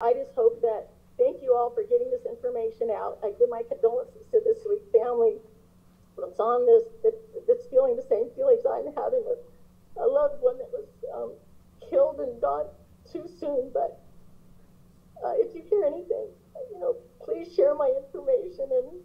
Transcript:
I just hope that, thank you all for getting this information out. I give my condolences to this sweet family that's on this, that, that's feeling the same feelings I'm having with a loved one that was, um, killed and gone too soon, but, uh, if you hear anything, you know, please share my information and